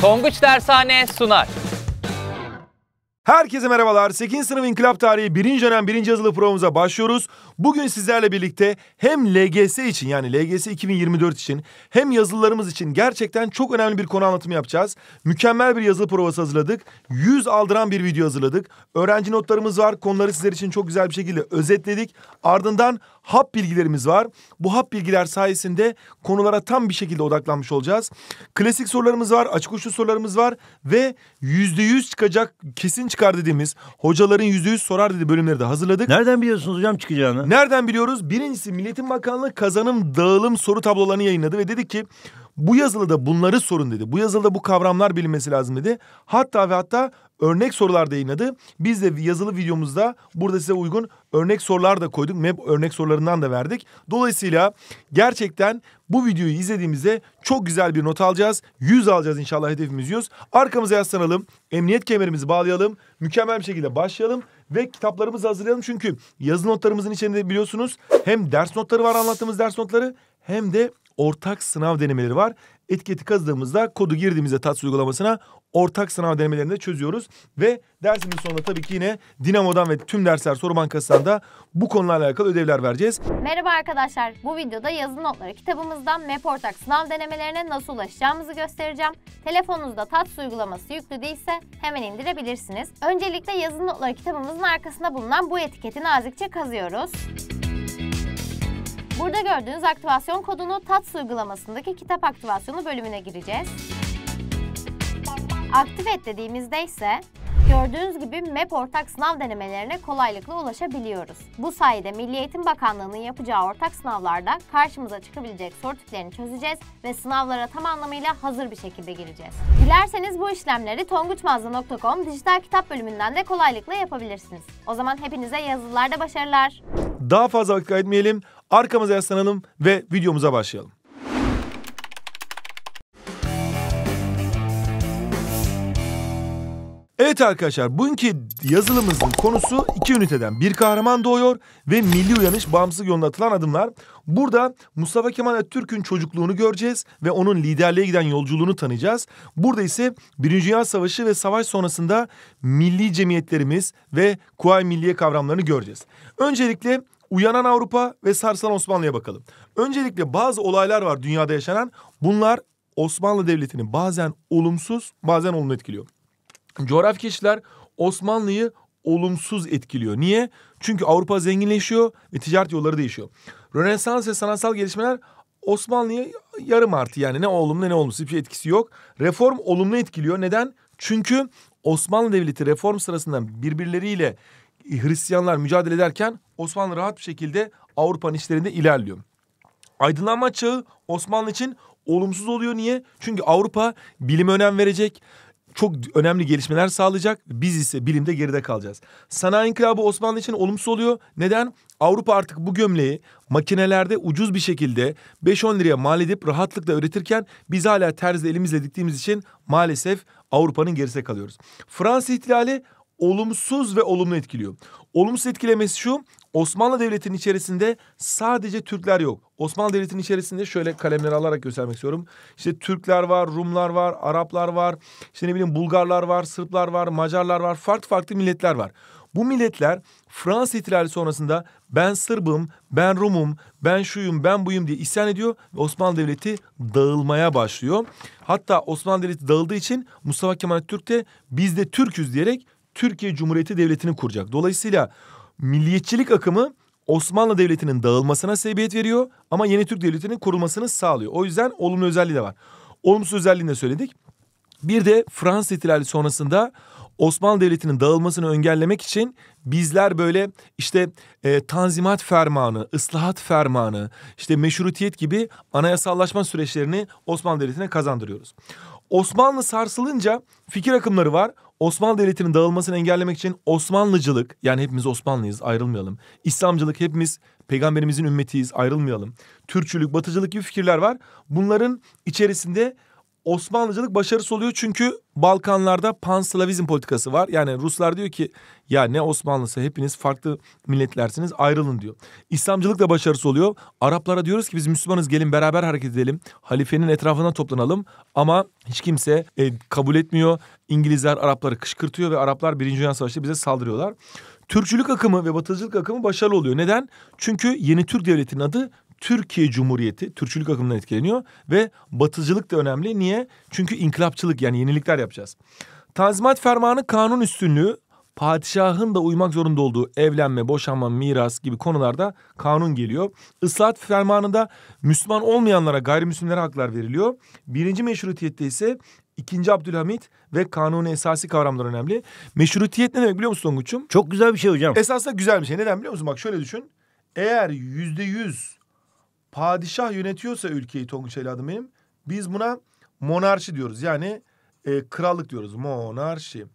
Tonguç Dershane sunar. Herkese merhabalar. 8. sınıf İnkılap Tarihi 1. dönem 1. yazılı programımıza başlıyoruz. Bugün sizlerle birlikte hem LGS için yani LGS 2024 için hem yazılılarımız için gerçekten çok önemli bir konu anlatımı yapacağız. Mükemmel bir yazılı provası hazırladık. 100 aldıran bir video hazırladık. Öğrenci notlarımız var. Konuları sizler için çok güzel bir şekilde özetledik. Ardından hap bilgilerimiz var. Bu hap bilgiler sayesinde konulara tam bir şekilde odaklanmış olacağız. Klasik sorularımız var, açık uçlu sorularımız var ve %100 çıkacak kesin çıkar dediğimiz hocaların %100 sorar dediği bölümleri de hazırladık. Nereden biliyorsunuz hocam çıkacağını? Nereden biliyoruz? Birincisi Milliyetin Bakanlığı kazanım dağılım soru tablolarını yayınladı ve dedi ki bu yazılıda bunları sorun dedi. Bu yazılıda bu kavramlar bilinmesi lazım dedi. Hatta ve hatta örnek sorular da yayınladı. Biz de yazılı videomuzda burada size uygun örnek sorular da koyduk. MEP örnek sorularından da verdik. Dolayısıyla gerçekten bu videoyu izlediğimizde çok güzel bir not alacağız. 100 alacağız inşallah hedefimiz 100. Arkamıza yaslanalım. Emniyet kemerimizi bağlayalım. Mükemmel bir şekilde başlayalım. Ve kitaplarımızı hazırlayalım. Çünkü yazı notlarımızın içinde biliyorsunuz hem ders notları var anlattığımız ders notları hem de ortak sınav denemeleri var. Etiketi kazıdığımızda kodu girdiğimizde TATS uygulamasına ortak sınav denemelerini de çözüyoruz. Ve dersimin sonunda tabii ki yine Dinamo'dan ve tüm dersler soru bankasından da bu konularla alakalı ödevler vereceğiz. Merhaba arkadaşlar. Bu videoda yazı notları kitabımızdan MEP ortak sınav denemelerine nasıl ulaşacağımızı göstereceğim. Telefonunuzda TATS uygulaması yüklü değilse hemen indirebilirsiniz. Öncelikle yazı notları kitabımızın arkasında bulunan bu etiketi nazikçe kazıyoruz. Burada gördüğünüz aktivasyon kodunu TATS uygulamasındaki kitap aktivasyonu bölümüne gireceğiz. Aktif et dediğimizde ise gördüğünüz gibi MEP ortak sınav denemelerine kolaylıkla ulaşabiliyoruz. Bu sayede Milli Eğitim Bakanlığı'nın yapacağı ortak sınavlarda karşımıza çıkabilecek soru tiplerini çözeceğiz ve sınavlara tam anlamıyla hazır bir şekilde gireceğiz. Dilerseniz bu işlemleri tonguçmazda.com dijital kitap bölümünden de kolaylıkla yapabilirsiniz. O zaman hepinize yazılılarda başarılar. Daha fazla vakit kaybetmeyelim. Arkamıza yaslanalım ve videomuza başlayalım. Evet arkadaşlar bugünkü yazılımımızın konusu iki üniteden bir kahraman doğuyor ve milli uyanış bağımsızlık yolunda atılan adımlar. Burada Mustafa Kemal Atatürk'ün çocukluğunu göreceğiz ve onun liderliğe giden yolculuğunu tanıyacağız. Burada ise Birinci Dünya Savaşı ve savaş sonrasında milli cemiyetlerimiz ve Kuvayi Milliye kavramlarını göreceğiz. Öncelikle uyanan Avrupa ve sarsan Osmanlı'ya bakalım. Öncelikle bazı olaylar var dünyada yaşanan. Bunlar Osmanlı Devleti'ni bazen olumsuz bazen olumlu etkiliyor. Coğrafi keşifler Osmanlı'yı olumsuz etkiliyor. Niye? Çünkü Avrupa zenginleşiyor ve ticaret yolları değişiyor. Rönesans ve sanatsal gelişmeler Osmanlı'ya yarım artı yani ne olumlu ne olumsuz bir etkisi yok. Reform olumlu etkiliyor. Neden? Çünkü Osmanlı Devleti reform sırasında birbirleriyle Hristiyanlar mücadele ederken Osmanlı rahat bir şekilde Avrupa'nın işlerinde ilerliyor. Aydınlanma çağı Osmanlı için olumsuz oluyor. Niye? Çünkü Avrupa bilime önem verecek, çok önemli gelişmeler sağlayacak. Biz ise bilimde geride kalacağız. Sanayi inkılabı Osmanlı için olumsuz oluyor. Neden? Avrupa artık bu gömleği makinelerde ucuz bir şekilde 5-10 liraya mal edip rahatlıkla üretirken biz hala terzide elimizle diktiğimiz için maalesef Avrupa'nın gerisinde kalıyoruz. Fransız ihtilali olumsuz ve olumlu etkiliyor. Olumsuz etkilemesi şu, Osmanlı Devleti'nin içerisinde sadece Türkler yok. Osmanlı Devleti'nin içerisinde şöyle kalemleri alarak göstermek istiyorum. İşte Türkler var, Rumlar var, Araplar var, işte ne bileyim Bulgarlar var, Sırplar var, Macarlar var, farklı farklı milletler var. Bu milletler Fransız ihtilali sonrasında ben Sırbım, ben Rumum, ben şuyum, ben buyum diye isyan ediyor ve Osmanlı Devleti dağılmaya başlıyor. Hatta Osmanlı Devleti dağıldığı için Mustafa Kemal Türk de biz de Türküz diyerek Türkiye Cumhuriyeti Devleti'ni kuracak. Dolayısıyla milliyetçilik akımı Osmanlı Devleti'nin dağılmasına sebebiyet veriyor ama yeni Türk Devleti'nin kurulmasını sağlıyor. O yüzden olumlu özelliği de var. Olumsuz özelliğini de söyledik. Bir de Fransız ihtilali sonrasında Osmanlı Devleti'nin dağılmasını engellemek için bizler böyle işte e, tanzimat fermanı, ıslahat fermanı, işte meşrutiyet gibi anayasallaşma süreçlerini Osmanlı Devleti'ne kazandırıyoruz. Osmanlı sarsılınca fikir akımları var. Osmanlı Devleti'nin dağılmasını engellemek için Osmanlıcılık yani hepimiz Osmanlıyız ayrılmayalım. İslamcılık hepimiz peygamberimizin ümmetiyiz ayrılmayalım. Türkçülük, batıcılık gibi fikirler var. Bunların içerisinde Osmanlıcılık başarısı oluyor çünkü Balkanlarda panslavizm politikası var. Yani Ruslar diyor ki ya ne Osmanlısı hepiniz farklı milletlersiniz ayrılın diyor. İslamcılık da başarısı oluyor. Araplara diyoruz ki biz Müslümanız gelin beraber hareket edelim. Halifenin etrafına toplanalım ama hiç kimse e, kabul etmiyor. İngilizler Arapları kışkırtıyor ve Araplar Birinci Dünya Savaşı'nda bize saldırıyorlar. Türkçülük akımı ve batıcılık akımı başarılı oluyor. Neden? Çünkü yeni Türk Devleti'nin adı Türkiye Cumhuriyeti Türkçülük akımından etkileniyor ve batıcılık da önemli. Niye? Çünkü inkılapçılık yani yenilikler yapacağız. Tanzimat Fermanı kanun üstünlüğü padişahın da uymak zorunda olduğu evlenme, boşanma, miras gibi konularda kanun geliyor. Islahat fermanında Müslüman olmayanlara gayrimüslimlere haklar veriliyor. Birinci meşrutiyette ise ikinci Abdülhamit ve kanuni esası kavramlar önemli. Meşrutiyet ne demek biliyor musun Tonguç'um? Çok güzel bir şey hocam. Esasında güzel bir şey. Neden biliyor musun? Bak şöyle düşün. Eğer yüzde yüz padişah yönetiyorsa ülkeyi Tonguç evladım benim. Biz buna monarşi diyoruz. Yani e, krallık diyoruz. Monarşi.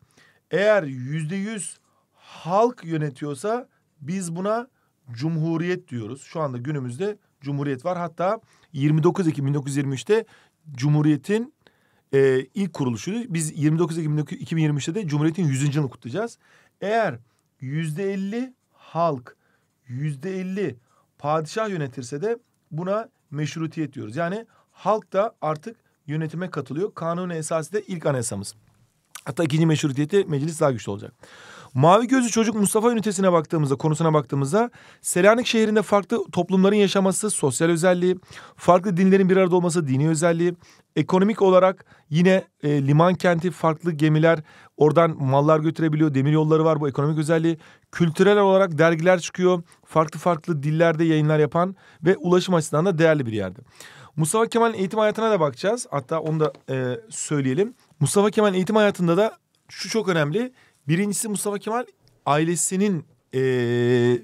Eğer yüzde yüz halk yönetiyorsa biz buna cumhuriyet diyoruz. Şu anda günümüzde cumhuriyet var. Hatta 29 Ekim 1923'te Cumhuriyet'in e, ilk kuruluşuydu. Biz 29 Ekim 2023'te de Cumhuriyet'in 100. yılını kutlayacağız. Eğer yüzde elli halk, yüzde elli padişah yönetirse de buna meşrutiyet diyoruz. Yani halk da artık yönetime katılıyor. Kanuni esası da ilk anayasamız. Hatta ikinci meşrutiyeti meclis daha güçlü olacak. Mavi Gözlü Çocuk Mustafa ünitesine baktığımızda, konusuna baktığımızda Selanik şehrinde farklı toplumların yaşaması, sosyal özelliği, farklı dinlerin bir arada olması, dini özelliği, ekonomik olarak yine e, liman kenti, farklı gemiler oradan mallar götürebiliyor, demir yolları var bu ekonomik özelliği. Kültürel olarak dergiler çıkıyor, farklı farklı dillerde yayınlar yapan ve ulaşım açısından da değerli bir yerde. Mustafa Kemal'in eğitim hayatına da bakacağız. Hatta onu da e, söyleyelim. Mustafa Kemal'in eğitim hayatında da şu çok önemli. Birincisi Mustafa Kemal ailesinin e,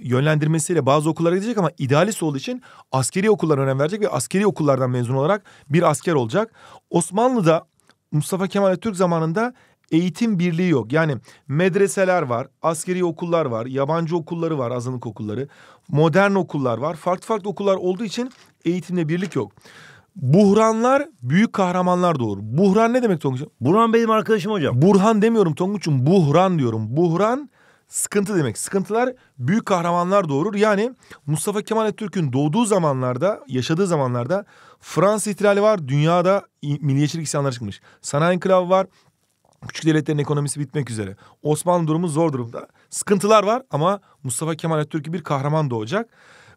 yönlendirmesiyle bazı okullara gidecek ama idealist olduğu için askeri okullara önem verecek ve askeri okullardan mezun olarak bir asker olacak. Osmanlı'da Mustafa Kemal Türk zamanında eğitim birliği yok. Yani medreseler var, askeri okullar var, yabancı okulları var, azınlık okulları, modern okullar var. Farklı farklı okullar olduğu için eğitimde birlik yok. Buhranlar büyük kahramanlar doğurur. Buhran ne demek Tonguç'um? Burhan benim arkadaşım hocam. Burhan demiyorum Tonguç'um. Buhran diyorum. Buhran sıkıntı demek. Sıkıntılar büyük kahramanlar doğurur. Yani Mustafa Kemal Atatürk'ün doğduğu zamanlarda, yaşadığı zamanlarda Fransız ihtilali var. Dünyada milliyetçilik isyanları çıkmış. Sanayi inkılabı var. Küçük devletlerin ekonomisi bitmek üzere. Osmanlı durumu zor durumda. Sıkıntılar var ama Mustafa Kemal Atatürk'ü bir kahraman doğacak.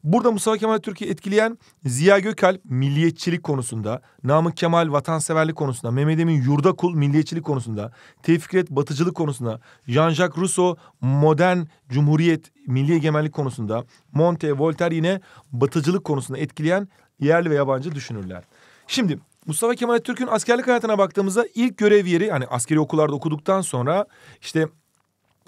Burada Mustafa Kemal Türkiye etkileyen Ziya Gökalp milliyetçilik konusunda, Namık Kemal vatanseverlik konusunda, Mehmet Emin Yurdakul milliyetçilik konusunda, Tevfik Fikret batıcılık konusunda, Jean-Jacques Rousseau modern cumhuriyet, milli egemenlik konusunda, Monte, Voltaire yine batıcılık konusunda etkileyen yerli ve yabancı düşünürler. Şimdi Mustafa Kemal Türk'ün askerlik hayatına baktığımızda ilk görev yeri hani askeri okullarda okuduktan sonra işte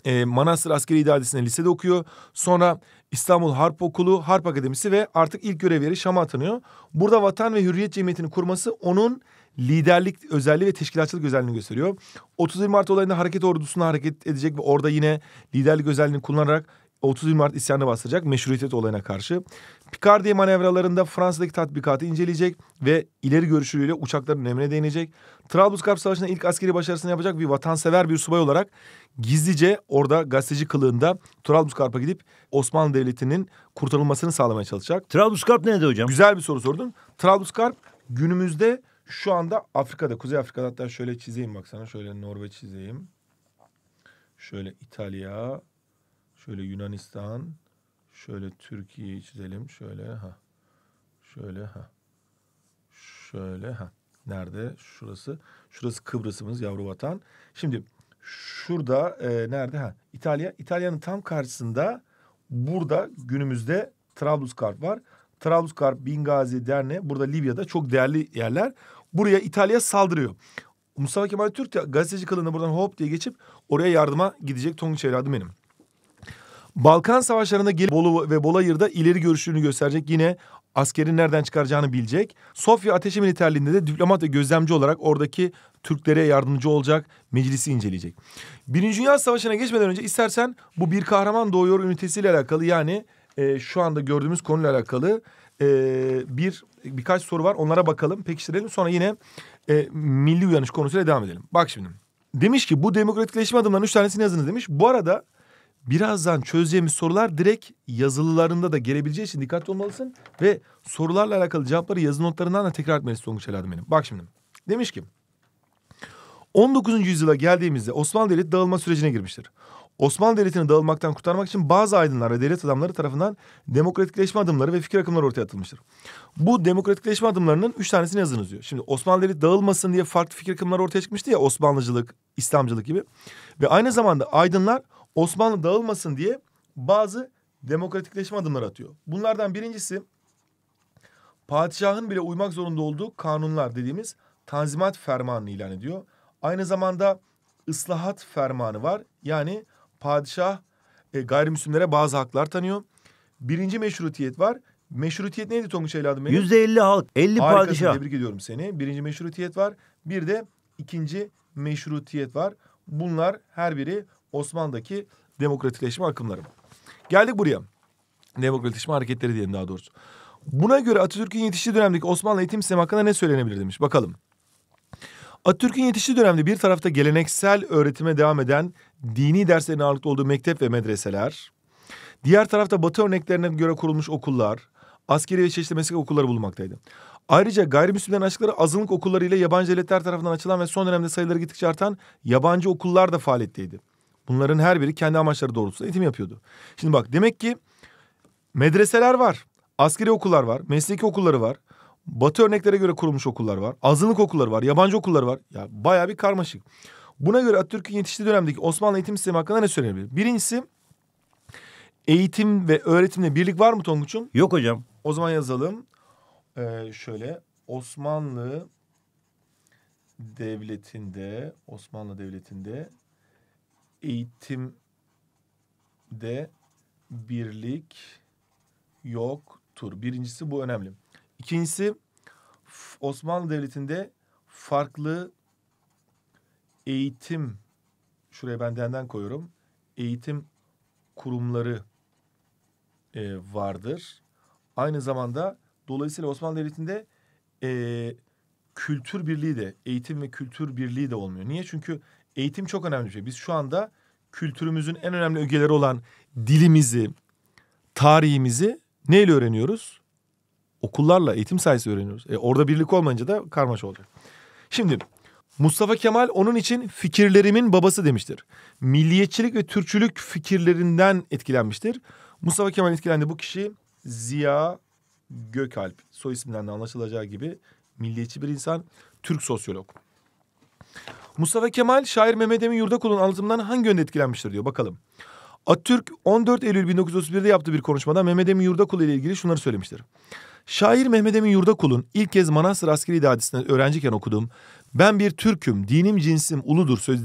e, Manastır Askeri İdaresi'nde lisede okuyor. Sonra İstanbul Harp Okulu, Harp Akademisi ve artık ilk görev yeri Şam'a atanıyor. Burada Vatan ve Hürriyet Cemiyeti'ni kurması onun liderlik özelliği ve teşkilatçılık özelliğini gösteriyor. 31 Mart olayında hareket ordusuna hareket edecek ve orada yine liderlik özelliğini kullanarak 30 Mart isyanını bastıracak meşrutiyet olayına karşı. Picardiye manevralarında Fransa'daki tatbikatı inceleyecek ve ileri görüşlülüğüyle uçakların emrine değinecek. Trablusgarp Savaşı'nda ilk askeri başarısını yapacak bir vatansever bir subay olarak gizlice orada gazeteci kılığında Trablusgarp'a gidip Osmanlı Devleti'nin kurtarılmasını sağlamaya çalışacak. Trablusgarp nerede hocam? Güzel bir soru sordun. Trablusgarp günümüzde şu anda Afrika'da, Kuzey Afrika'da hatta şöyle çizeyim bak sana. Şöyle Norveç çizeyim. Şöyle İtalya, Şöyle Yunanistan, şöyle Türkiye'yi çizelim. Şöyle ha. Şöyle ha. Şöyle ha. Nerede? Şurası. Şurası Kıbrıs'ımız yavru vatan. Şimdi şurada e, nerede? Ha. İtalya. İtalya'nın tam karşısında burada günümüzde Trablusgarp var. Trablusgarp, Bingazi, Derne burada Libya'da çok değerli yerler. Buraya İtalya saldırıyor. Mustafa Kemal Türk de gazeteci kılığında buradan hop diye geçip oraya yardıma gidecek Tonguç evladım benim. Balkan savaşlarında gelip Bolu ve Bolayır'da ileri görüşlülüğünü gösterecek. Yine askerin nereden çıkaracağını bilecek. Sofya Ateşi Militerliğinde de diplomat ve gözlemci olarak oradaki Türklere yardımcı olacak, meclisi inceleyecek. Birinci Dünya Savaşı'na geçmeden önce istersen bu bir kahraman doğuyor ünitesiyle alakalı yani e, şu anda gördüğümüz konuyla alakalı e, bir birkaç soru var. Onlara bakalım, pekiştirelim. Sonra yine e, milli uyanış konusuyla devam edelim. Bak şimdi. Demiş ki bu demokratikleşme adımlarının üç tanesini yazınız demiş. Bu arada birazdan çözeceğimiz sorular direkt yazılılarında da gelebileceği için dikkatli olmalısın. Ve sorularla alakalı cevapları yazı notlarından da tekrar etmelisin Tonguç evladım benim. Bak şimdi. Demiş ki 19. yüzyıla geldiğimizde Osmanlı Devleti dağılma sürecine girmiştir. Osmanlı Devleti'ni dağılmaktan kurtarmak için bazı aydınlar ve devlet adamları tarafından demokratikleşme adımları ve fikir akımları ortaya atılmıştır. Bu demokratikleşme adımlarının üç tanesini yazınız diyor. Şimdi Osmanlı Devleti dağılmasın diye farklı fikir akımları ortaya çıkmıştı ya Osmanlıcılık, İslamcılık gibi. Ve aynı zamanda aydınlar Osmanlı dağılmasın diye bazı demokratikleşme adımları atıyor. Bunlardan birincisi padişahın bile uymak zorunda olduğu kanunlar dediğimiz Tanzimat Fermanı'nı ilan ediyor. Aynı zamanda ıslahat fermanı var. Yani padişah e, gayrimüslimlere bazı haklar tanıyor. Birinci meşrutiyet var. Meşrutiyet neydi Tonguç evladım benim? Yüzde elli halk, elli Harikasın, padişah. Tebrik ediyorum seni. Birinci meşrutiyet var. Bir de ikinci meşrutiyet var. Bunlar her biri Osmanlı'daki demokratikleşme akımları. Geldik buraya. Demokratikleşme hareketleri diyelim daha doğrusu. Buna göre Atatürk'ün yetiştiği dönemdeki Osmanlı eğitim sistemi hakkında ne söylenebilir demiş. Bakalım. Atatürk'ün yetiştiği dönemde bir tarafta geleneksel öğretime devam eden dini derslerin ağırlıklı olduğu mektep ve medreseler, diğer tarafta batı örneklerine göre kurulmuş okullar, askeri ve çeşitli meslek okulları bulunmaktaydı. Ayrıca gayrimüslimlerin açtıkları azınlık okulları ile yabancı devletler tarafından açılan ve son dönemde sayıları gittikçe artan yabancı okullar da faaliyetteydi. Bunların her biri kendi amaçları doğrultusunda eğitim yapıyordu. Şimdi bak demek ki medreseler var, askeri okullar var, mesleki okulları var. Batı örneklere göre kurulmuş okullar var. Azınlık okulları var, yabancı okullar var. Ya bayağı bir karmaşık. Buna göre Atatürk'ün yetiştiği dönemdeki Osmanlı eğitim sistemi hakkında ne söylenebilir? Birincisi eğitim ve öğretimle birlik var mı Tonguç'um? Yok hocam. O zaman yazalım. Ee, şöyle Osmanlı devletinde Osmanlı devletinde eğitimde birlik yoktur. Birincisi bu önemli. İkincisi Osmanlı devletinde farklı eğitim şuraya ben denden koyuyorum. Eğitim kurumları e, vardır. Aynı zamanda dolayısıyla Osmanlı Devleti'nde e, kültür birliği de eğitim ve kültür birliği de olmuyor. Niye? Çünkü eğitim çok önemli bir şey. Biz şu anda kültürümüzün en önemli ögeleri olan dilimizi, tarihimizi neyle öğreniyoruz? Okullarla, eğitim sayesinde öğreniyoruz. E, orada birlik olmayınca da karmaşa olacak. Şimdi Mustafa Kemal onun için fikirlerimin babası demiştir. Milliyetçilik ve Türkçülük fikirlerinden etkilenmiştir. Mustafa Kemal etkilendi bu kişi Ziya Gökalp. Soy isminden de anlaşılacağı gibi milliyetçi bir insan, Türk sosyolog. Mustafa Kemal şair Mehmet Emin Yurdakul'un anlatımından hangi yönde etkilenmiştir diyor bakalım. Atatürk 14 Eylül 1931'de yaptığı bir konuşmada Mehmet Emin Yurdakul ile ilgili şunları söylemiştir. Şair Mehmet Emin Yurdakul'un ilk kez Manastır Askeri İdadisi'nde öğrenciyken okuduğum ben bir Türk'üm, dinim cinsim uludur söz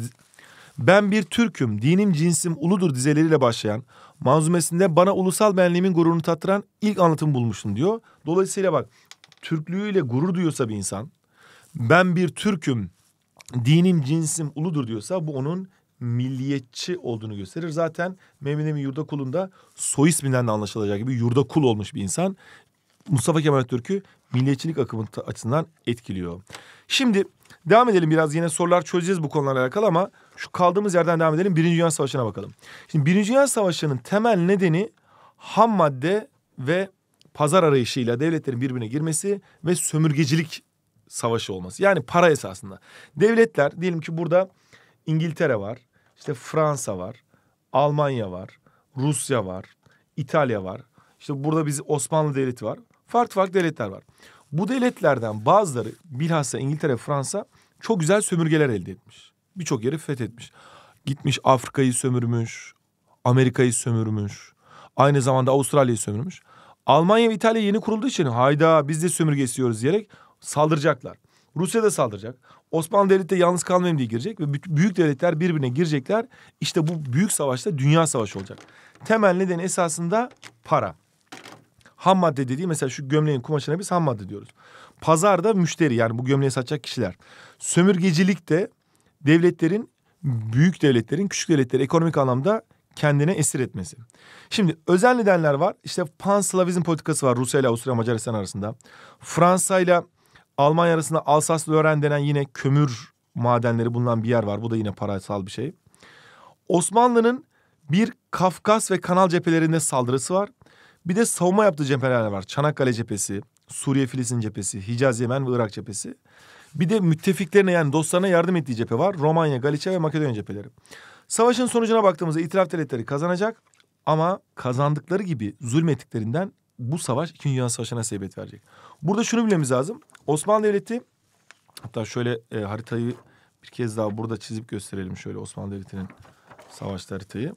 ben bir Türk'üm, dinim cinsim uludur dizeleriyle başlayan manzumesinde bana ulusal benliğimin gururunu tattıran ilk anlatım bulmuştum diyor. Dolayısıyla bak Türklüğüyle gurur duyuyorsa bir insan ben bir Türk'üm, dinim cinsim uludur diyorsa bu onun milliyetçi olduğunu gösterir. Zaten Mehmet Emin Yurdakul'un da soy isminden de anlaşılacağı gibi Yurdakul olmuş bir insan. Mustafa Kemal Atatürk'ü milliyetçilik akımı açısından etkiliyor. Şimdi devam edelim biraz yine sorular çözeceğiz bu konularla alakalı ama şu kaldığımız yerden devam edelim. Birinci Dünya Savaşı'na bakalım. Şimdi Birinci Dünya Savaşı'nın temel nedeni ham madde ve pazar arayışıyla devletlerin birbirine girmesi ve sömürgecilik savaşı olması. Yani para esasında. Devletler diyelim ki burada İngiltere var, işte Fransa var, Almanya var, Rusya var, İtalya var. İşte burada biz Osmanlı Devleti var. Farklı farklı devletler var. Bu devletlerden bazıları bilhassa İngiltere, Fransa çok güzel sömürgeler elde etmiş. Birçok yeri fethetmiş. Gitmiş Afrika'yı sömürmüş, Amerika'yı sömürmüş. Aynı zamanda Avustralya'yı sömürmüş. Almanya ve İtalya yeni kurulduğu için hayda biz de sömürge istiyoruz diyerek saldıracaklar. Rusya da saldıracak. Osmanlı Devleti de yalnız kalmayayım diye girecek ve bü- büyük devletler birbirine girecekler. İşte bu büyük savaşta dünya savaşı olacak. Temel nedeni esasında para. Ham madde dediği mesela şu gömleğin kumaşına biz ham madde diyoruz. Pazarda müşteri yani bu gömleği satacak kişiler. Sömürgecilik de devletlerin büyük devletlerin küçük devletleri ekonomik anlamda kendine esir etmesi. Şimdi özel nedenler var. İşte panslavizm politikası var Rusya ile Avusturya Macaristan arasında. Fransa ile Almanya arasında Alsas-Lorraine denen yine kömür madenleri bulunan bir yer var. Bu da yine parasal bir şey. Osmanlı'nın bir Kafkas ve Kanal cephelerinde saldırısı var. Bir de savunma yaptığı cepheler var. Çanakkale cephesi, Suriye Filistin cephesi, Hicaz Yemen ve Irak cephesi. Bir de müttefiklerine yani dostlarına yardım ettiği cephe var. Romanya, Galicia ve Makedonya cepheleri. Savaşın sonucuna baktığımızda itiraf devletleri kazanacak. Ama kazandıkları gibi zulmettiklerinden bu savaş 2. Dünya Savaşı'na sebebiyet verecek. Burada şunu bilmemiz lazım. Osmanlı Devleti hatta şöyle e, haritayı bir kez daha burada çizip gösterelim şöyle Osmanlı Devleti'nin savaş haritayı.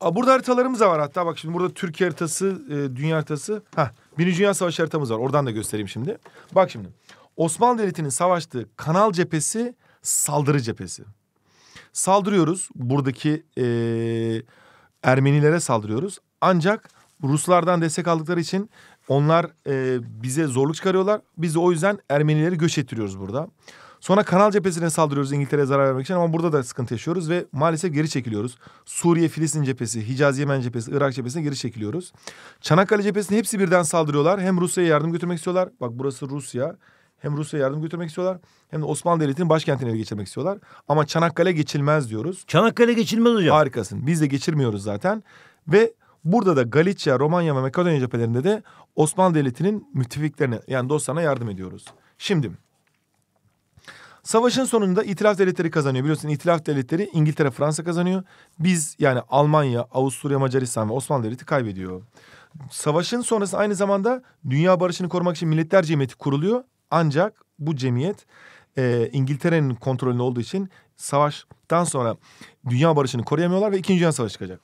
Aa, burada haritalarımız da var hatta bak şimdi burada Türkiye haritası, e, dünya haritası. Hah, Birinci Dünya Savaşı haritamız var. Oradan da göstereyim şimdi. Bak şimdi. Osmanlı Devleti'nin savaştığı kanal cephesi saldırı cephesi. Saldırıyoruz. Buradaki e, Ermenilere saldırıyoruz. Ancak Ruslardan destek aldıkları için onlar e, bize zorluk çıkarıyorlar. Biz de o yüzden Ermenileri göç ettiriyoruz burada. Sonra Kanal cephesine saldırıyoruz İngiltere'ye zarar vermek için ama burada da sıkıntı yaşıyoruz ve maalesef geri çekiliyoruz. Suriye, Filistin cephesi, Hicaz, Yemen cephesi, Irak cephesine geri çekiliyoruz. Çanakkale cephesine hepsi birden saldırıyorlar. Hem Rusya'ya yardım götürmek istiyorlar. Bak burası Rusya. Hem Rusya'ya yardım götürmek istiyorlar hem de Osmanlı Devleti'nin başkentini ele geçirmek istiyorlar. Ama Çanakkale geçilmez diyoruz. Çanakkale geçilmez hocam. Harikasın. Biz de geçirmiyoruz zaten. Ve burada da Galicia, Romanya ve Makedonya cephelerinde de Osmanlı Devleti'nin müttefiklerine yani dostlarına yardım ediyoruz. Şimdi savaşın sonunda itilaf devletleri kazanıyor. Biliyorsun itilaf devletleri İngiltere, Fransa kazanıyor. Biz yani Almanya, Avusturya, Macaristan ve Osmanlı Devleti kaybediyor. Savaşın sonrası aynı zamanda dünya barışını korumak için Milletler Cemiyeti kuruluyor. Ancak bu cemiyet e, İngiltere'nin kontrolünde olduğu için savaştan sonra dünya barışını koruyamıyorlar ve ikinci Dünya Savaşı çıkacak.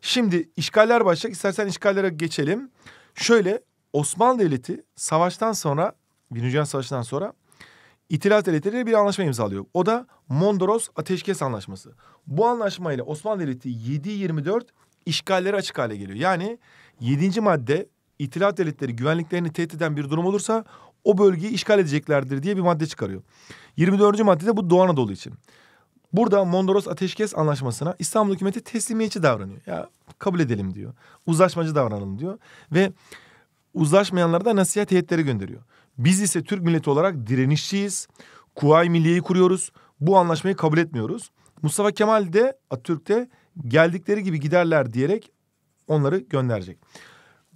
Şimdi işgaller başlayacak. İstersen işgallere geçelim. Şöyle Osmanlı Devleti savaştan sonra, Birinci Dünya Savaşı'ndan sonra İtilaf devletleriyle bir anlaşma imzalıyor. O da Mondros Ateşkes Anlaşması. Bu anlaşmayla Osmanlı Devleti 7-24 işgalleri açık hale geliyor. Yani 7. madde İtilaf devletleri güvenliklerini tehdit eden bir durum olursa o bölgeyi işgal edeceklerdir diye bir madde çıkarıyor. 24. maddede bu Doğu Anadolu için. Burada Mondros Ateşkes Anlaşması'na İstanbul hükümeti teslimiyetçi davranıyor. Ya kabul edelim diyor. Uzlaşmacı davranalım diyor. Ve uzlaşmayanlara da nasihat heyetleri gönderiyor. Biz ise Türk milleti olarak direnişçiyiz. Kuvayi Milliye'yi kuruyoruz. Bu anlaşmayı kabul etmiyoruz. Mustafa Kemal de Atatürk de geldikleri gibi giderler diyerek onları gönderecek.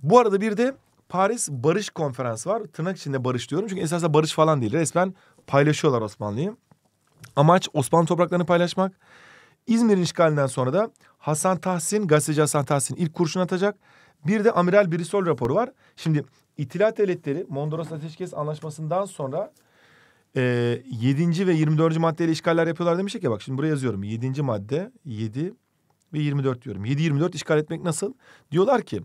Bu arada bir de Paris Barış Konferansı var. Tırnak içinde barış diyorum çünkü esasında barış falan değil. Resmen paylaşıyorlar Osmanlı'yı. Amaç Osmanlı topraklarını paylaşmak. İzmir'in işgalinden sonra da Hasan Tahsin, gazeteci Hasan Tahsin ilk kurşun atacak. Bir de Amiral Birisol raporu var. Şimdi İtilaf Devletleri Mondros Ateşkes Anlaşması'ndan sonra e, 7. ve 24. maddeyle işgaller yapıyorlar demiştik ya bak şimdi buraya yazıyorum. 7. madde 7 ve 24 diyorum. 7-24 işgal etmek nasıl? Diyorlar ki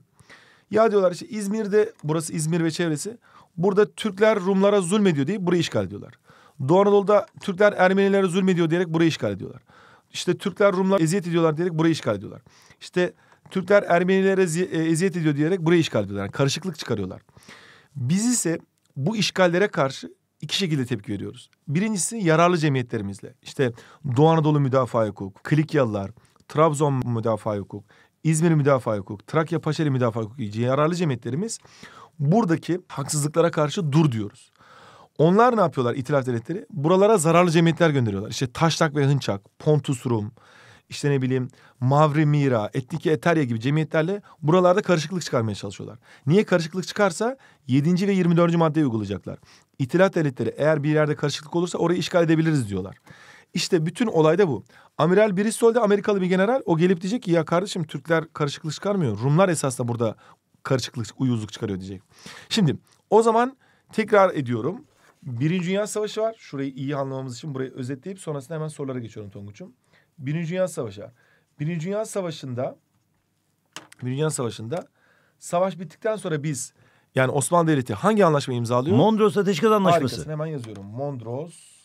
ya diyorlar işte İzmir'de burası İzmir ve çevresi. Burada Türkler Rumlara zulmediyor diye burayı işgal ediyorlar. Doğu Anadolu'da Türkler Ermenilere zulmediyor diyerek burayı işgal ediyorlar. İşte Türkler Rumlar eziyet ediyorlar diyerek burayı işgal ediyorlar. İşte Türkler Ermenilere e, eziyet ediyor diyerek burayı işgal ediyorlar. Yani karışıklık çıkarıyorlar. Biz ise bu işgallere karşı iki şekilde tepki veriyoruz. Birincisi yararlı cemiyetlerimizle. İşte Doğu Anadolu Müdafaa Hukuk, Klikyalılar, Trabzon Müdafaa Hukuk, İzmir Müdafaa Hukuk, Trakya Paşeli Müdafaa Hukuk yararlı cemiyetlerimiz buradaki haksızlıklara karşı dur diyoruz. Onlar ne yapıyorlar itilaf devletleri? Buralara zararlı cemiyetler gönderiyorlar. İşte Taşnak ve Hınçak, Pontus Rum, işte ne bileyim Mavri Mira, Etniki Eterya gibi cemiyetlerle buralarda karışıklık çıkarmaya çalışıyorlar. Niye karışıklık çıkarsa 7. ve 24. maddeyi uygulayacaklar. İtilaf devletleri eğer bir yerde karışıklık olursa orayı işgal edebiliriz diyorlar. İşte bütün olay da bu. Amiral Bristol de Amerikalı bir general. O gelip diyecek ki ya kardeşim Türkler karışıklık çıkarmıyor. Rumlar esasında burada karışıklık, uyuzluk çıkarıyor diyecek. Şimdi o zaman tekrar ediyorum. Birinci Dünya Savaşı var. Şurayı iyi anlamamız için burayı özetleyip sonrasında hemen sorulara geçiyorum Tonguç'um. Birinci Dünya Savaşı. var. Birinci Dünya Savaşı'nda Birinci Dünya Savaşı'nda savaş bittikten sonra biz yani Osmanlı Devleti hangi anlaşmayı imzalıyor? Mondros Ateşkes Anlaşması. Harikasın hemen yazıyorum. Mondros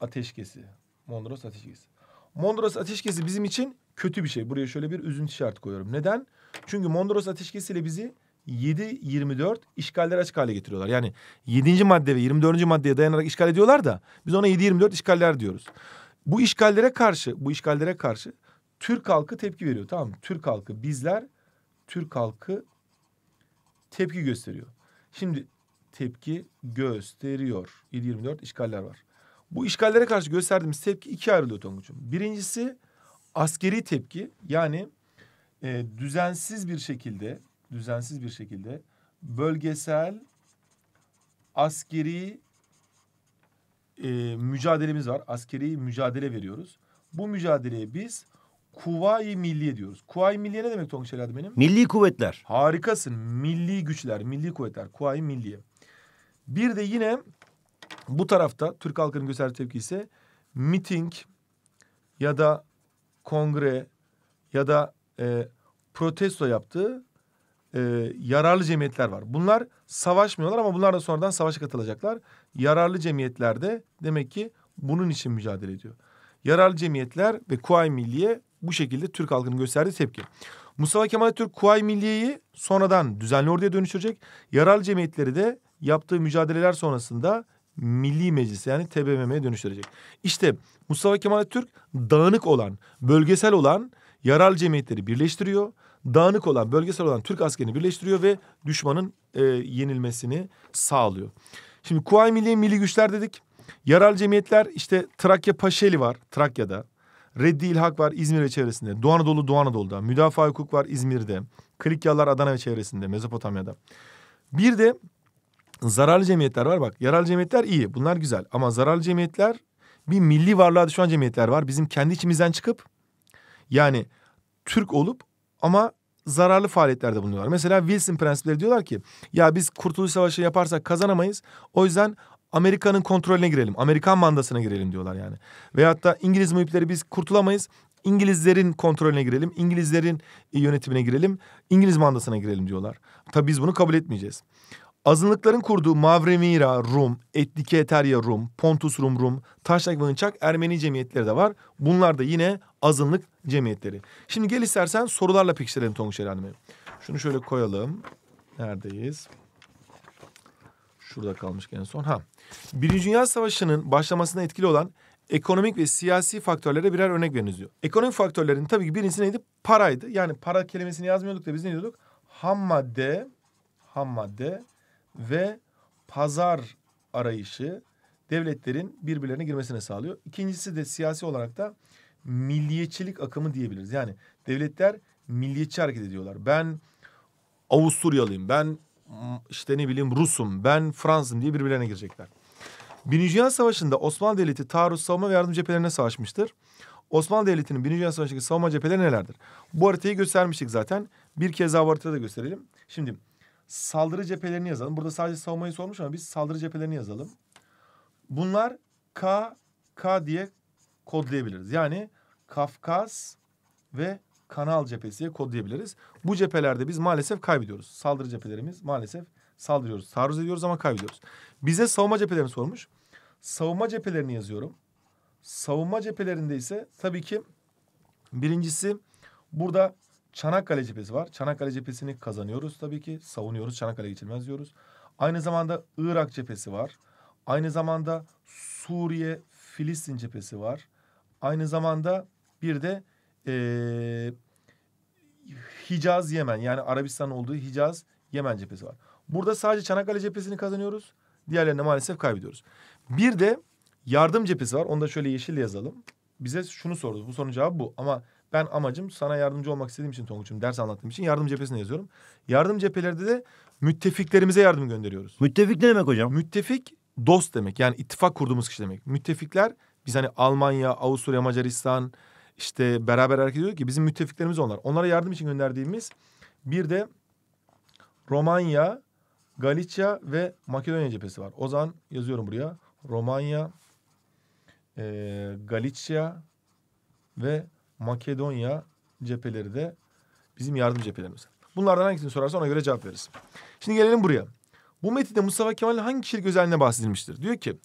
Ateşkesi. Mondros Ateşkesi. Mondros Ateşkesi bizim için kötü bir şey. Buraya şöyle bir üzüntü işareti koyuyorum. Neden? Çünkü Mondros Ateşkesi ile bizi 7-24 işgaller açık hale getiriyorlar. Yani 7. madde ve 24. maddeye dayanarak işgal ediyorlar da biz ona 7-24 işgaller diyoruz. Bu işgallere karşı, bu işgallere karşı Türk halkı tepki veriyor tamam? Türk halkı bizler Türk halkı tepki gösteriyor. Şimdi tepki gösteriyor. 7-24 işgaller var. Bu işgallere karşı gösterdiğimiz tepki ikiye ayrılıyor Tonguç'um. Birincisi askeri tepki yani e, düzensiz bir şekilde düzensiz bir şekilde bölgesel askeri e, mücadelemiz var. Askeri mücadele veriyoruz. Bu mücadeleye biz Kuvayi Milliye diyoruz. Kuvayi Milliye ne demek Tonguç Eladi benim? Milli kuvvetler. Harikasın. Milli güçler, milli kuvvetler, Kuvayi Milliye. Bir de yine bu tarafta Türk halkının gösterdiği tepki ise miting ya da kongre ya da e, protesto yaptığı e, yararlı cemiyetler var. Bunlar savaşmıyorlar ama bunlar da sonradan savaşa katılacaklar. Yararlı cemiyetlerde demek ki bunun için mücadele ediyor. Yararlı cemiyetler ve Kuvayi Milliye bu şekilde Türk halkının gösterdiği tepki. Mustafa Kemal Türk Kuvayi Milliye'yi sonradan düzenli orduya dönüştürecek. Yararlı cemiyetleri de yaptığı mücadeleler sonrasında Milli Meclis yani TBMM'ye dönüştürecek. İşte Mustafa Kemal Türk dağınık olan, bölgesel olan yararlı cemiyetleri birleştiriyor. Dağınık olan, bölgesel olan Türk askerini birleştiriyor ve düşmanın e, yenilmesini sağlıyor. Şimdi Kuvayi Milliye Milli Güçler dedik. Yararlı cemiyetler işte Trakya Paşeli var Trakya'da. Reddi İlhak var İzmir ve çevresinde. Doğu Anadolu Doğu Anadolu'da. Müdafaa Hukuk var İzmir'de. Klikyalar Adana ve çevresinde Mezopotamya'da. Bir de zararlı cemiyetler var bak. Yararlı cemiyetler iyi bunlar güzel. Ama zararlı cemiyetler bir milli varlığa düşman cemiyetler var. Bizim kendi içimizden çıkıp yani Türk olup ama zararlı faaliyetlerde bulunuyorlar. Mesela Wilson prensipleri diyorlar ki ya biz Kurtuluş Savaşı yaparsak kazanamayız. O yüzden Amerika'nın kontrolüne girelim. Amerikan mandasına girelim diyorlar yani. Veyahut da İngiliz muhipleri biz kurtulamayız. İngilizlerin kontrolüne girelim. İngilizlerin yönetimine girelim. İngiliz mandasına girelim diyorlar. Tabii biz bunu kabul etmeyeceğiz. Azınlıkların kurduğu Mavremira Rum, Etnike Eterya Rum, Pontus Rum Rum, Taşnak ve Ermeni cemiyetleri de var. Bunlar da yine azınlık cemiyetleri. Şimdi gel istersen sorularla pekiştirelim Tonguç Hanım'ı. Şunu şöyle koyalım. Neredeyiz? Şurada kalmışken en son. Ha. Birinci Dünya Savaşı'nın başlamasına etkili olan ekonomik ve siyasi faktörlere birer örnek veriniz diyor. Ekonomik faktörlerin tabii ki birincisi neydi? Paraydı. Yani para kelimesini yazmıyorduk da biz ne diyorduk? Ham madde, ham madde ve pazar arayışı devletlerin birbirlerine girmesine sağlıyor. İkincisi de siyasi olarak da milliyetçilik akımı diyebiliriz. Yani devletler milliyetçi hareket ediyorlar. Ben Avusturyalıyım, ben işte ne bileyim Rusum, ben Fransızım diye birbirlerine girecekler. Birinci Dünya Savaşı'nda Osmanlı Devleti taarruz, savunma ve yardım cephelerine savaşmıştır. Osmanlı Devleti'nin Birinci Dünya Savaşı'ndaki savunma cepheleri nelerdir? Bu haritayı göstermiştik zaten. Bir kez daha bu haritada da gösterelim. Şimdi saldırı cephelerini yazalım. Burada sadece savunmayı sormuş ama biz saldırı cephelerini yazalım. Bunlar K, K diye kodlayabiliriz. Yani Kafkas ve Kanal cephesi diye kodlayabiliriz. Bu cephelerde biz maalesef kaybediyoruz. Saldırı cephelerimiz maalesef saldırıyoruz. Taarruz ediyoruz ama kaybediyoruz. Bize savunma cephelerini sormuş. Savunma cephelerini yazıyorum. Savunma cephelerinde ise tabii ki birincisi burada Çanakkale cephesi var. Çanakkale cephesini kazanıyoruz tabii ki. Savunuyoruz. Çanakkale geçilmez diyoruz. Aynı zamanda Irak cephesi var. Aynı zamanda Suriye, Filistin cephesi var. Aynı zamanda bir de ee, Hicaz, Yemen yani Arabistan olduğu Hicaz, Yemen cephesi var. Burada sadece Çanakkale cephesini kazanıyoruz. Diğerlerine maalesef kaybediyoruz. Bir de yardım cephesi var. Onu da şöyle yeşille yazalım. Bize şunu sordu. Bu sorunun cevabı bu. Ama ben amacım sana yardımcı olmak istediğim için Tonguç'um ders anlattığım için yardım cephesine yazıyorum. Yardım cephelerde de müttefiklerimize yardım gönderiyoruz. Müttefik ne demek hocam? Müttefik dost demek. Yani ittifak kurduğumuz kişi demek. Müttefikler biz hani Almanya, Avusturya, Macaristan işte beraber hareket ediyor ki bizim müttefiklerimiz onlar. Onlara yardım için gönderdiğimiz bir de Romanya, Galicia ve Makedonya cephesi var. O zaman yazıyorum buraya. Romanya, e, Galicia ve Makedonya cepheleri de bizim yardım cephelerimiz. Bunlardan hangisini sorarsa ona göre cevap veririz. Şimdi gelelim buraya. Bu metinde Mustafa Kemal'in hangi kişilik özelliğine bahsedilmiştir? Diyor ki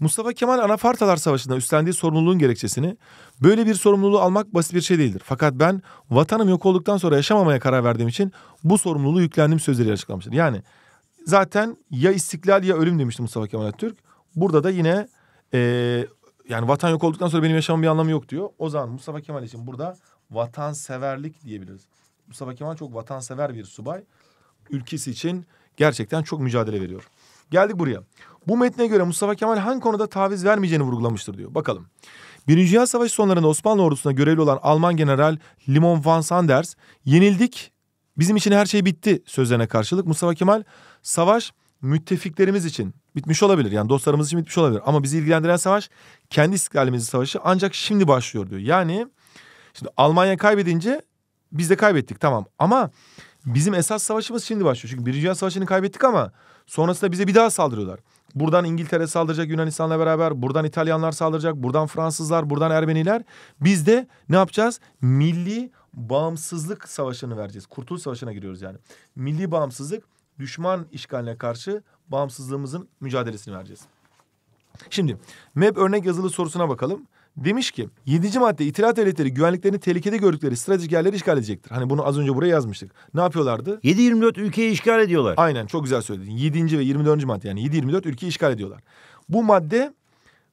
Mustafa Kemal Anafartalar Savaşı'nda üstlendiği sorumluluğun gerekçesini böyle bir sorumluluğu almak basit bir şey değildir. Fakat ben vatanım yok olduktan sonra yaşamamaya karar verdiğim için bu sorumluluğu yüklendiğim sözleri açıklamıştır. Yani zaten ya istiklal ya ölüm demişti Mustafa Kemal Atatürk. Burada da yine e, yani vatan yok olduktan sonra benim yaşamam bir anlamı yok diyor. O zaman Mustafa Kemal için burada vatanseverlik diyebiliriz. Mustafa Kemal çok vatansever bir subay. Ülkesi için gerçekten çok mücadele veriyor. Geldik buraya. Bu metne göre Mustafa Kemal hangi konuda taviz vermeyeceğini vurgulamıştır diyor. Bakalım. Birinci Dünya Savaşı sonlarında Osmanlı ordusuna görevli olan Alman General Limon van Sanders yenildik bizim için her şey bitti sözlerine karşılık Mustafa Kemal savaş müttefiklerimiz için bitmiş olabilir. Yani dostlarımız için bitmiş olabilir. Ama bizi ilgilendiren savaş kendi istiklalimizin savaşı ancak şimdi başlıyor diyor. Yani şimdi Almanya kaybedince biz de kaybettik tamam ama bizim esas savaşımız şimdi başlıyor. Çünkü Birinci Dünya Savaşı'nı kaybettik ama sonrasında bize bir daha saldırıyorlar. Buradan İngiltere saldıracak Yunanistan'la beraber, buradan İtalyanlar saldıracak, buradan Fransızlar, buradan Ermeniler. Biz de ne yapacağız? Milli bağımsızlık savaşını vereceğiz. Kurtuluş Savaşı'na giriyoruz yani. Milli bağımsızlık düşman işgaline karşı bağımsızlığımızın mücadelesini vereceğiz. Şimdi MEP örnek yazılı sorusuna bakalım. Demiş ki 7. madde İtilaf devletleri güvenliklerini tehlikede gördükleri stratejik yerleri işgal edecektir. Hani bunu az önce buraya yazmıştık. Ne yapıyorlardı? 7-24 ülkeyi işgal ediyorlar. Aynen çok güzel söyledin. 7. ve 24. madde yani 7-24 ülkeyi işgal ediyorlar. Bu madde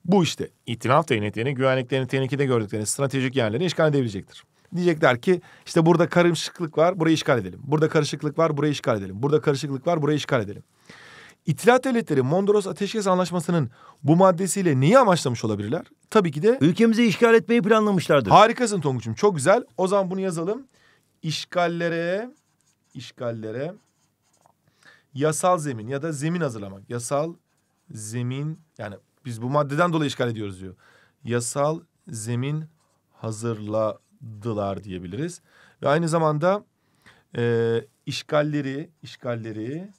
bu işte. İtilaf devletlerini güvenliklerini tehlikede gördükleri stratejik yerleri işgal edebilecektir. Diyecekler ki işte burada karışıklık var burayı işgal edelim. Burada karışıklık var burayı işgal edelim. Burada karışıklık var burayı işgal edelim. İtilaf devletleri Mondros Ateşkes Anlaşması'nın bu maddesiyle neyi amaçlamış olabilirler? Tabii ki de Ülkemizi işgal etmeyi planlamışlardır. harikasın Tonguç'um çok güzel. O zaman bunu yazalım. İşgallere, işgallere yasal zemin ya da zemin hazırlamak. Yasal zemin yani biz bu maddeden dolayı işgal ediyoruz diyor. Yasal zemin hazırladılar diyebiliriz. Ve aynı zamanda e, işgalleri, işgalleri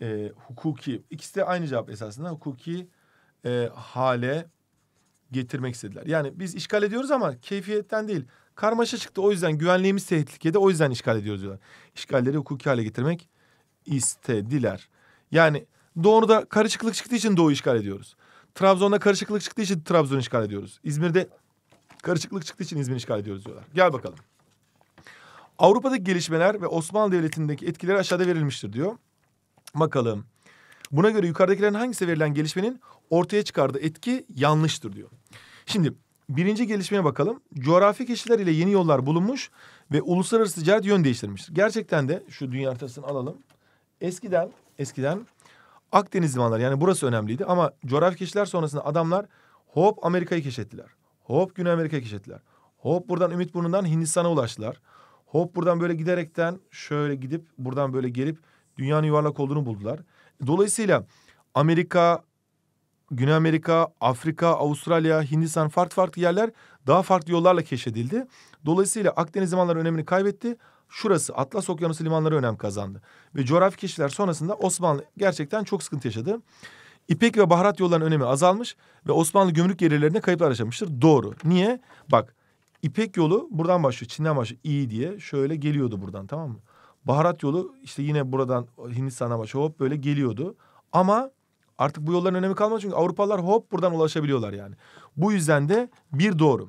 e, hukuki, ikisi de aynı cevap esasında hukuki e, hale getirmek istediler. Yani biz işgal ediyoruz ama keyfiyetten değil. Karmaşa çıktı o yüzden güvenliğimiz tehlikede o yüzden işgal ediyoruz diyorlar. İşgalleri hukuki hale getirmek istediler. Yani Doğu'da karışıklık çıktığı için Doğu işgal ediyoruz. Trabzon'da karışıklık çıktığı için Trabzon'u işgal ediyoruz. İzmir'de karışıklık çıktığı için İzmir'i işgal ediyoruz diyorlar. Gel bakalım. Avrupa'daki gelişmeler ve Osmanlı Devleti'ndeki etkileri aşağıda verilmiştir diyor. Bakalım. Buna göre yukarıdakilerin hangisi verilen gelişmenin ortaya çıkardığı etki yanlıştır diyor. Şimdi birinci gelişmeye bakalım. Coğrafi keşifler ile yeni yollar bulunmuş ve uluslararası ticaret yön değiştirmiştir. Gerçekten de şu dünya haritasını alalım. Eskiden eskiden Akdeniz limanları yani burası önemliydi ama coğrafi keşifler sonrasında adamlar hop Amerika'yı keşfettiler. Hop Güney Amerika'yı keşfettiler. Hop buradan Ümitburnu'ndan Hindistan'a ulaştılar. Hop buradan böyle giderekten şöyle gidip buradan böyle gelip dünyanın yuvarlak olduğunu buldular. Dolayısıyla Amerika, Güney Amerika, Afrika, Avustralya, Hindistan farklı farklı yerler daha farklı yollarla keşfedildi. Dolayısıyla Akdeniz limanları önemini kaybetti. Şurası Atlas Okyanusu limanları önem kazandı. Ve coğrafi keşifler sonrasında Osmanlı gerçekten çok sıkıntı yaşadı. İpek ve baharat yollarının önemi azalmış ve Osmanlı gümrük gelirlerinde kayıplar yaşamıştır. Doğru. Niye? Bak İpek yolu buradan başlıyor. Çin'den başlıyor. İyi diye şöyle geliyordu buradan tamam mı? Baharat yolu işte yine buradan Hindistan'a başlıyor. Hop böyle geliyordu. Ama artık bu yolların önemi kalmadı çünkü Avrupalılar hop buradan ulaşabiliyorlar yani. Bu yüzden de bir doğru.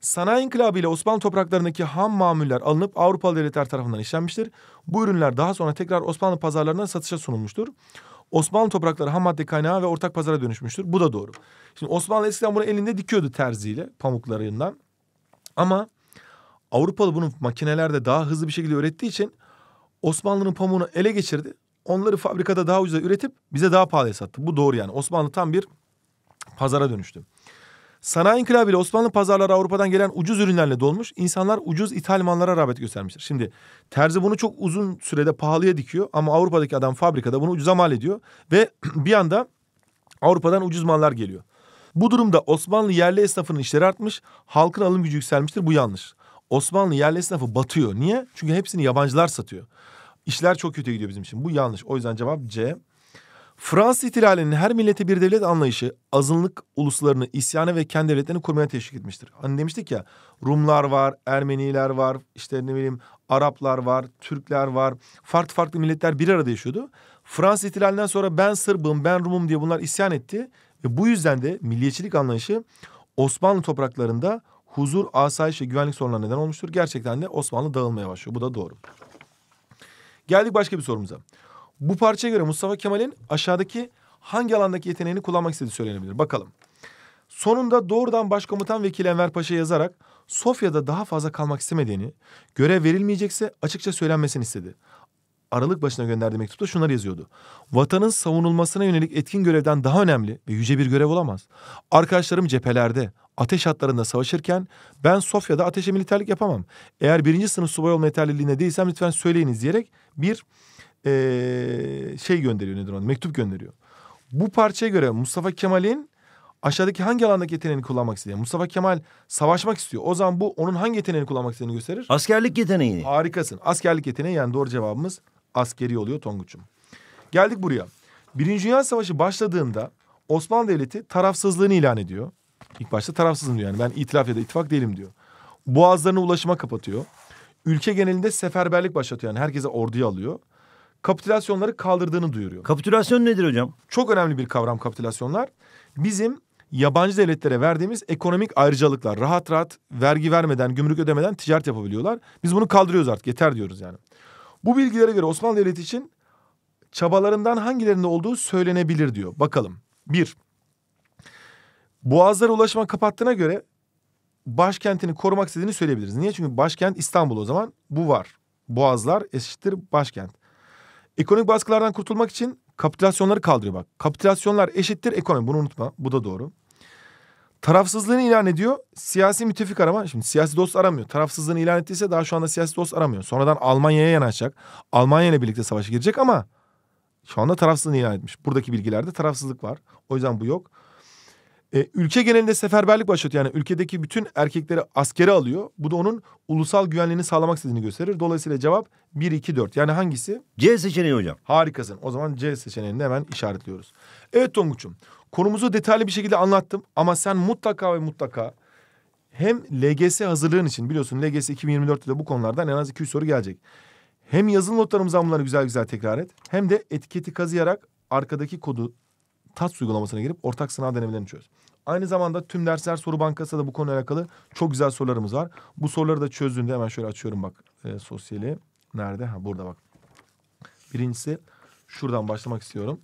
Sanayi İnkılabı ile Osmanlı topraklarındaki ham mamuller alınıp Avrupalı devletler tarafından işlenmiştir. Bu ürünler daha sonra tekrar Osmanlı pazarlarına satışa sunulmuştur. Osmanlı toprakları ham madde kaynağı ve ortak pazara dönüşmüştür. Bu da doğru. Şimdi Osmanlı eskiden bunu elinde dikiyordu terziyle pamuklarından. Ama Avrupalı bunu makinelerde daha hızlı bir şekilde ürettiği için Osmanlı'nın pamuğunu ele geçirdi. Onları fabrikada daha ucuza üretip bize daha pahalıya sattı. Bu doğru yani. Osmanlı tam bir pazara dönüştü. Sanayi inkılabı ile Osmanlı pazarları Avrupa'dan gelen ucuz ürünlerle dolmuş. İnsanlar ucuz ithal mallara rağbet göstermiştir. Şimdi terzi bunu çok uzun sürede pahalıya dikiyor ama Avrupa'daki adam fabrikada bunu ucuza mal ediyor ve bir anda Avrupa'dan ucuz mallar geliyor. Bu durumda Osmanlı yerli esnafının işleri artmış, halkın alım gücü yükselmiştir. Bu yanlış. Osmanlı yerli esnafı batıyor. Niye? Çünkü hepsini yabancılar satıyor. İşler çok kötü gidiyor bizim için. Bu yanlış. O yüzden cevap C. Fransız ihtilalinin her millete bir devlet anlayışı azınlık uluslarını isyana ve kendi devletlerini kurmaya teşvik etmiştir. Hani demiştik ya Rumlar var, Ermeniler var, işte ne bileyim Araplar var, Türkler var. Farklı farklı milletler bir arada yaşıyordu. Fransız ihtilalinden sonra ben Sırbım, ben Rumum diye bunlar isyan etti. Ve bu yüzden de milliyetçilik anlayışı Osmanlı topraklarında huzur, asayiş ve güvenlik sorunlarına neden olmuştur. Gerçekten de Osmanlı dağılmaya başlıyor. Bu da doğru. Geldik başka bir sorumuza. Bu parçaya göre Mustafa Kemal'in aşağıdaki hangi alandaki yeteneğini kullanmak istediği söylenebilir. Bakalım. Sonunda doğrudan Başkomutan Vekili Enver Paşa yazarak Sofya'da daha fazla kalmak istemediğini, görev verilmeyecekse açıkça söylenmesini istedi. Aralık başına gönderdiği mektupta şunları yazıyordu. Vatanın savunulmasına yönelik etkin görevden daha önemli ve yüce bir görev olamaz. Arkadaşlarım cephelerde, ateş hatlarında savaşırken ben Sofya'da ateşe militerlik yapamam. Eğer birinci sınıf subay olma yeterliliğinde değilsem lütfen söyleyiniz diyerek bir eee, şey gönderiyor nedir onu mektup gönderiyor. Bu parçaya göre Mustafa Kemal'in aşağıdaki hangi alandaki yeteneğini kullanmak istediği. Mustafa Kemal savaşmak istiyor. O zaman bu onun hangi yeteneğini kullanmak istediğini gösterir. Askerlik yeteneğini. Harikasın. Askerlik yeteneği yani doğru cevabımız askeri oluyor Tonguç'um. Geldik buraya. Birinci Dünya Savaşı başladığında Osmanlı Devleti tarafsızlığını ilan ediyor. İlk başta tarafsızım diyor yani ben itilaf ya da ittifak değilim diyor. Boğazlarını ulaşıma kapatıyor. Ülke genelinde seferberlik başlatıyor yani herkese orduyu alıyor. Kapitülasyonları kaldırdığını duyuruyor. Kapitülasyon nedir hocam? Çok önemli bir kavram kapitülasyonlar. Bizim yabancı devletlere verdiğimiz ekonomik ayrıcalıklar. Rahat rahat vergi vermeden, gümrük ödemeden ticaret yapabiliyorlar. Biz bunu kaldırıyoruz artık yeter diyoruz yani. Bu bilgilere göre Osmanlı Devleti için çabalarından hangilerinde olduğu söylenebilir diyor. Bakalım. Bir, Boğazlara ulaşma kapattığına göre başkentini korumak istediğini söyleyebiliriz. Niye? Çünkü başkent İstanbul o zaman. Bu var. Boğazlar eşittir başkent. Ekonomik baskılardan kurtulmak için kapitülasyonları kaldırıyor bak. Kapitülasyonlar eşittir ekonomi. Bunu unutma. Bu da doğru. Tarafsızlığını ilan ediyor. Siyasi müttefik arama. Şimdi siyasi dost aramıyor. Tarafsızlığını ilan ettiyse daha şu anda siyasi dost aramıyor. Sonradan Almanya'ya yanaşacak. Almanya ile birlikte savaşa girecek ama şu anda tarafsızlığını ilan etmiş. Buradaki bilgilerde tarafsızlık var. O yüzden bu yok. E, ülke genelinde seferberlik başlatıyor. Yani ülkedeki bütün erkekleri askere alıyor. Bu da onun ulusal güvenliğini sağlamak istediğini gösterir. Dolayısıyla cevap 1, 2, 4. Yani hangisi? C seçeneği hocam. Harikasın. O zaman C seçeneğini hemen işaretliyoruz. Evet Tonguç'um. Konumuzu detaylı bir şekilde anlattım. Ama sen mutlaka ve mutlaka hem LGS hazırlığın için biliyorsun LGS 2024'te de bu konulardan en az 200 soru gelecek. Hem yazılı notlarımızdan bunları güzel güzel tekrar et. Hem de etiketi kazıyarak arkadaki kodu TATS uygulamasına girip ortak sınav denemelerini çöz. Aynı zamanda tüm dersler soru bankası da bu konuyla alakalı çok güzel sorularımız var. Bu soruları da çözdüğünde hemen şöyle açıyorum bak e, sosyali. Nerede? Ha burada bak. Birincisi şuradan başlamak istiyorum.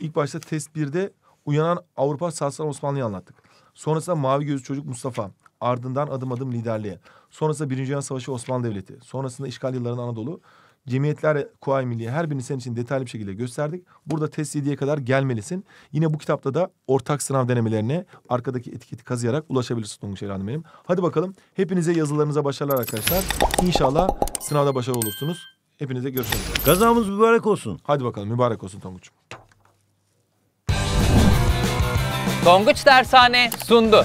İlk başta test 1'de uyanan Avrupa Sassan Osmanlı'yı anlattık. Sonrasında Mavi Gözlü Çocuk Mustafa. Ardından adım adım liderliğe. Sonrasında Birinci Dünya Savaşı Osmanlı Devleti. Sonrasında işgal yıllarının Anadolu. Cemiyetler Kuvayi Milliye her birini senin için detaylı bir şekilde gösterdik. Burada test 7'ye kadar gelmelisin. Yine bu kitapta da ortak sınav denemelerine arkadaki etiketi kazıyarak ulaşabilirsin Tonguç Hanım benim. Hadi bakalım. Hepinize yazılarınıza başarılar arkadaşlar. İnşallah sınavda başarılı olursunuz. Hepinize görüşmek üzere. Kazamız mübarek olsun. Hadi bakalım mübarek olsun Tonguç. Tonguç Dershane sundu.